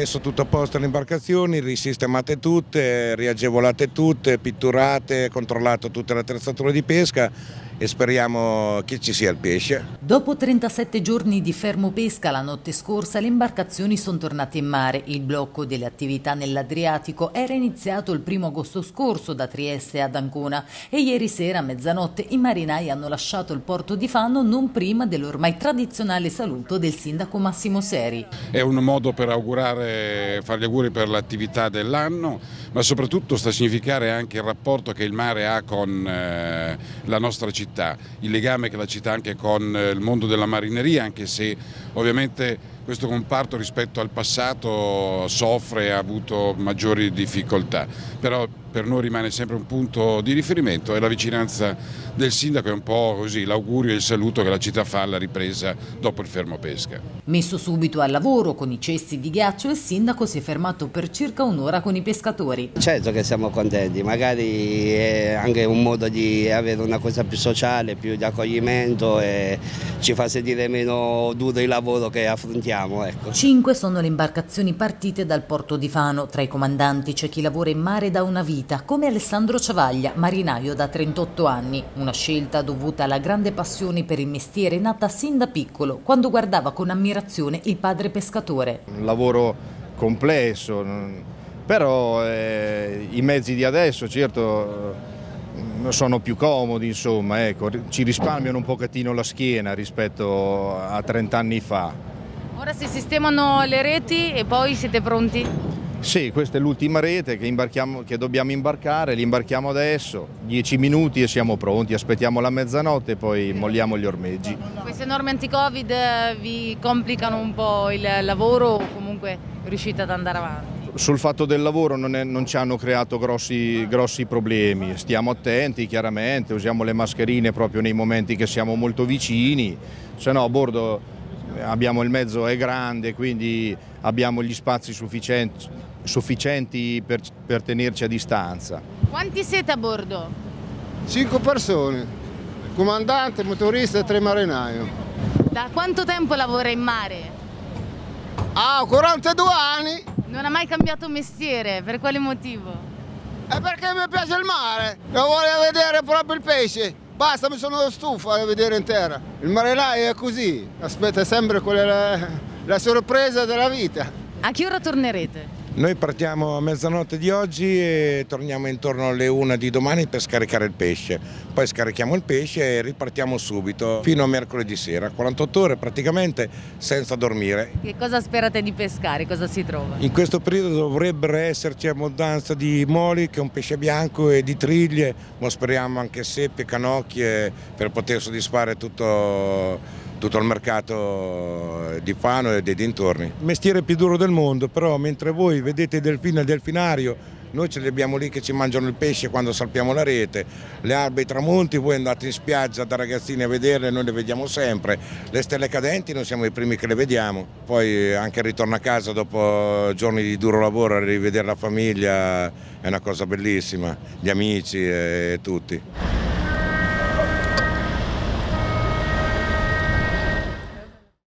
messo tutto a posto le imbarcazioni, risistemate tutte, riagevolate tutte, pitturate, controllato tutte le attrezzature di pesca e speriamo che ci sia il pesce. Dopo 37 giorni di fermo pesca la notte scorsa le imbarcazioni sono tornate in mare. Il blocco delle attività nell'Adriatico era iniziato il primo agosto scorso da Trieste ad Ancona e ieri sera a mezzanotte i marinai hanno lasciato il porto di Fano non prima dell'ormai tradizionale saluto del sindaco Massimo Seri. È un modo per augurare, fare gli auguri per l'attività dell'anno, ma soprattutto sta a significare anche il rapporto che il mare ha con eh, la nostra città il legame che la città ha anche con eh, il mondo della marineria, anche se ovviamente questo comparto rispetto al passato soffre e ha avuto maggiori difficoltà, però per noi rimane sempre un punto di riferimento e la vicinanza del sindaco è un po' così l'augurio e il saluto che la città fa alla ripresa dopo il fermo pesca. Messo subito al lavoro con i cesti di ghiaccio il sindaco si è fermato per circa un'ora con i pescatori. Certo che siamo contenti, magari è anche un modo di avere una cosa più sociale, più di accoglimento e ci fa sentire meno duro il lavoro che affrontiamo. Ecco. Cinque sono le imbarcazioni partite dal porto di Fano, tra i comandanti c'è chi lavora in mare da una vita vita, come Alessandro Ciavaglia, marinaio da 38 anni. Una scelta dovuta alla grande passione per il mestiere nata sin da piccolo, quando guardava con ammirazione il padre pescatore. Un lavoro complesso, però eh, i mezzi di adesso certo sono più comodi, insomma, ecco, ci risparmiano un pochettino la schiena rispetto a 30 anni fa. Ora si sistemano le reti e poi siete pronti? Sì, questa è l'ultima rete che, che, dobbiamo imbarcare, li imbarchiamo adesso, 10 minuti e siamo pronti, aspettiamo la mezzanotte e poi molliamo gli ormeggi. Queste norme anti-Covid eh, vi complicano un po' il lavoro o comunque riuscite ad andare avanti? Sul fatto del lavoro non, è, non ci hanno creato grossi, grossi, problemi, stiamo attenti chiaramente, usiamo le mascherine proprio nei momenti che siamo molto vicini, se no a bordo abbiamo il mezzo è grande quindi abbiamo gli spazi sufficienti, sufficienti per, per tenerci a distanza. Quanti siete a bordo? Cinque persone, comandante, motorista e tre marinaio. Da quanto tempo lavora in mare? Ah, 42 anni. Non ha mai cambiato mestiere, per quale motivo? È perché mi piace il mare, io voglio vedere proprio il pesce. Basta, mi sono stufo a vedere in terra. Il marinaio è così, aspetta sempre quella, la sorpresa della vita. A che ora tornerete? Noi partiamo a mezzanotte di oggi e torniamo intorno alle 1 di domani per scaricare il pesce. Poi scarichiamo il pesce e ripartiamo subito fino a mercoledì sera, 48 ore praticamente senza dormire. Che cosa sperate di pescare? Cosa si trova? In questo periodo dovrebbero esserci abbondanza di moli, che è un pesce bianco, e di triglie, ma speriamo anche seppie, canocchie per poter soddisfare tutto tutto il mercato di Fano e dei dintorni. Il mestiere più duro del mondo, però mentre voi vedete i delfini al delfinario, noi ce li abbiamo lì che ci mangiano il pesce quando salpiamo la rete, le albe e i tramonti, voi andate in spiaggia da ragazzini a vederle, noi le vediamo sempre, le stelle cadenti noi siamo i primi che le vediamo, poi anche il ritorno a casa dopo giorni di duro lavoro, rivedere la famiglia è una cosa bellissima, gli amici e tutti.